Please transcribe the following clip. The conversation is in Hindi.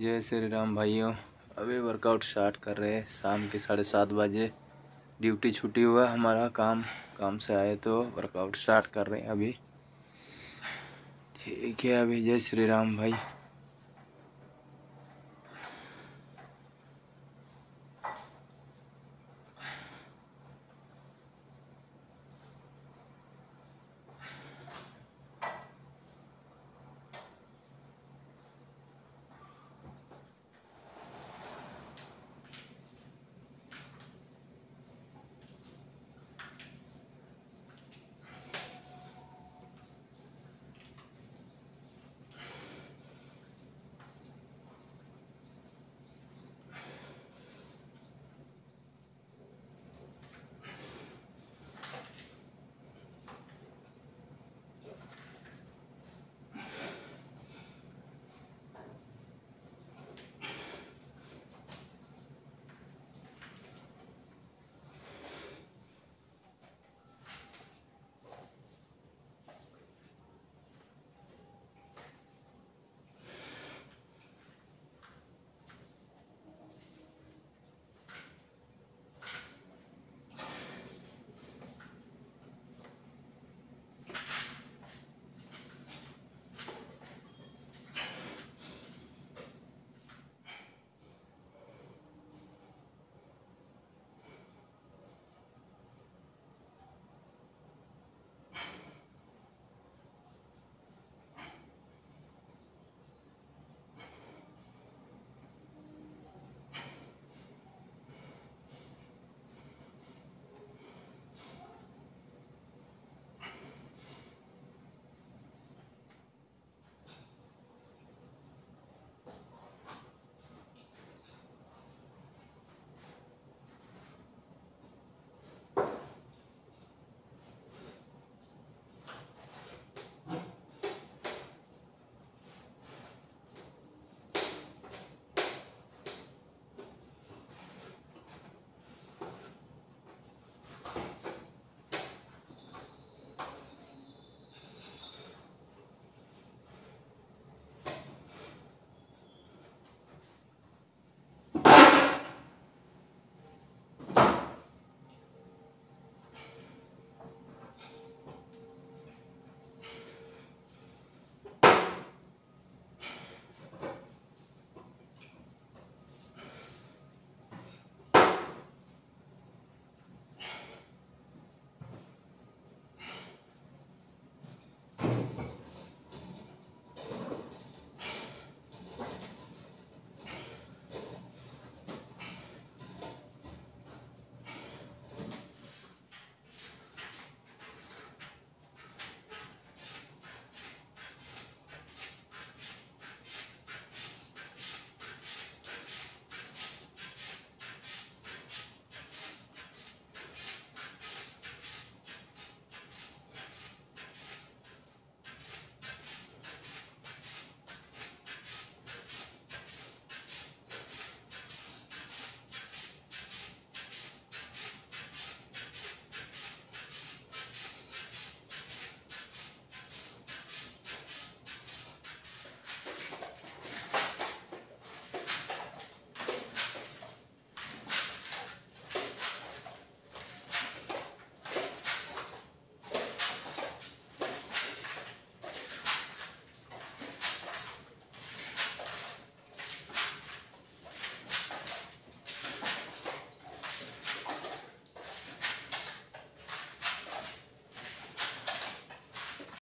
जय श्री राम भाइयों। अभी वर्कआउट स्टार्ट कर रहे हैं। शाम के साढ़े सात बजे। ड्यूटी छुट्टी हुआ हमारा काम। काम से आए तो वर्कआउट स्टार्ट कर रहे हैं अभी। ठीक है अभी। जय श्री राम भाई।